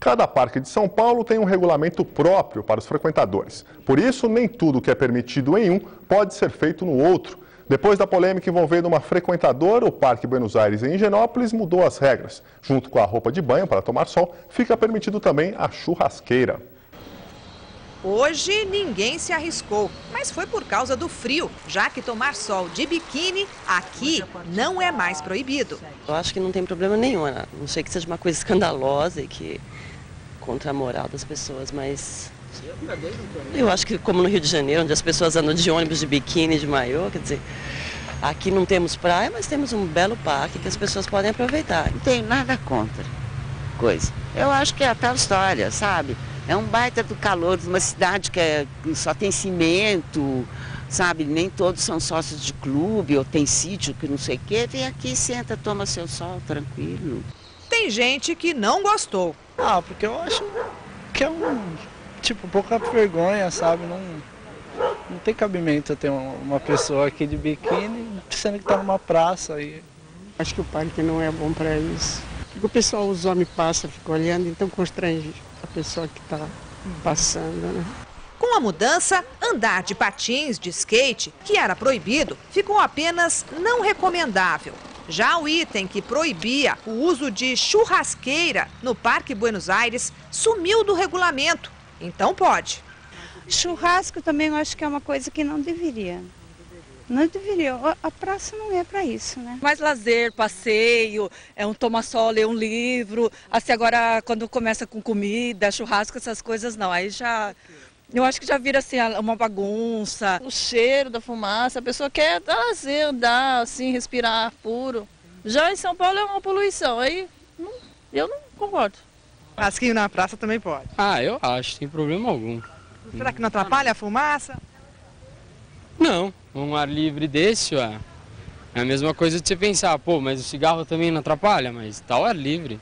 Cada parque de São Paulo tem um regulamento próprio para os frequentadores. Por isso, nem tudo que é permitido em um pode ser feito no outro. Depois da polêmica envolvendo uma frequentadora, o Parque Buenos Aires em Higienópolis mudou as regras. Junto com a roupa de banho para tomar sol, fica permitido também a churrasqueira. Hoje ninguém se arriscou, mas foi por causa do frio, já que tomar sol de biquíni aqui não é mais proibido. Eu acho que não tem problema nenhum, né? não sei que seja uma coisa escandalosa e que contra a moral das pessoas, mas eu acho que como no Rio de Janeiro, onde as pessoas andam de ônibus, de biquíni, de maiô, quer dizer, aqui não temos praia, mas temos um belo parque que as pessoas podem aproveitar. Não tenho nada contra coisa. Eu acho que é a tal história, sabe? É um baita do calor de uma cidade que, é, que só tem cimento, sabe? Nem todos são sócios de clube ou tem sítio que não sei o quê. Vem aqui, senta, toma seu sol, tranquilo. Tem gente que não gostou. Ah, porque eu acho que é um, tipo, pouca vergonha, sabe? Não, não tem cabimento ter uma pessoa aqui de biquíni, sendo que está numa praça. E... Acho que o parque não é bom para isso. O pessoal, os homens passam, ficam olhando, então constrange a pessoa que está passando, né? Com a mudança, andar de patins, de skate, que era proibido, ficou apenas não recomendável. Já o item que proibia o uso de churrasqueira no Parque Buenos Aires sumiu do regulamento. Então pode. Churrasco também eu acho que é uma coisa que não deveria. Não deveria. A praça não é para isso, né? Mais lazer, passeio, é um tomar sol, ler um livro. Assim, agora, quando começa com comida, churrasco, essas coisas, não. Aí já. Eu acho que já vira assim uma bagunça. O cheiro da fumaça, a pessoa quer dar lazer, andar, assim, respirar puro. Já em São Paulo é uma poluição, aí não, eu não concordo. Churrasquinho na praça também pode. Ah, eu acho, sem problema algum. Será que não atrapalha a fumaça? Não, um ar livre desse, ué, é a mesma coisa de você pensar, pô, mas o cigarro também não atrapalha, mas tá ar livre.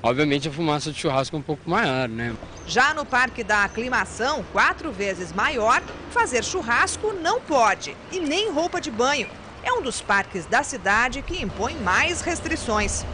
Obviamente a fumaça de churrasco é um pouco maior, né? Já no Parque da Aclimação, quatro vezes maior, fazer churrasco não pode e nem roupa de banho. É um dos parques da cidade que impõe mais restrições.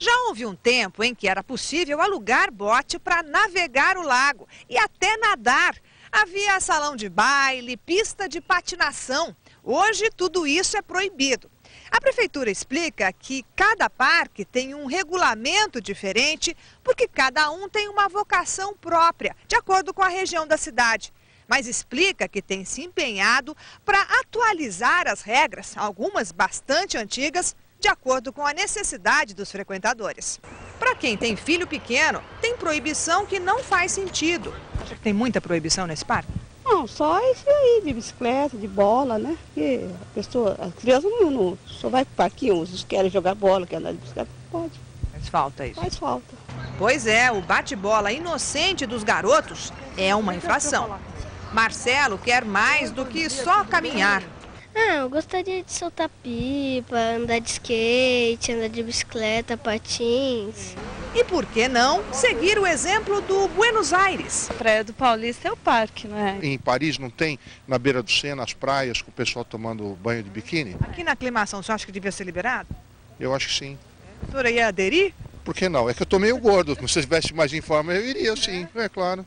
Já houve um tempo em que era possível alugar bote para navegar o lago e até nadar. Havia salão de baile, pista de patinação. Hoje tudo isso é proibido. A prefeitura explica que cada parque tem um regulamento diferente, porque cada um tem uma vocação própria, de acordo com a região da cidade. Mas explica que tem se empenhado para atualizar as regras, algumas bastante antigas, de acordo com a necessidade dos frequentadores. Para quem tem filho pequeno, tem proibição que não faz sentido. Acha que tem muita proibição nesse parque? Não, só isso aí, de bicicleta, de bola, né? Porque a pessoa, as crianças não, não só vai para parquinho, uns querem jogar bola, querem andar de bicicleta, pode. Faz falta isso. Faz falta. Pois é, o bate-bola inocente dos garotos é uma infração. Marcelo quer mais do que só caminhar. Ah, eu gostaria de soltar pipa, andar de skate, andar de bicicleta, patins. E por que não seguir o exemplo do Buenos Aires? A Praia do Paulista é o parque, não é? Em Paris não tem, na beira do Sena, as praias com o pessoal tomando banho de biquíni? Aqui na aclimação, você acha que devia ser liberado? Eu acho que sim. A senhora ia aderir? Por que não? É que eu tô meio gordo. Se você estivesse mais em forma, eu iria sim, é claro.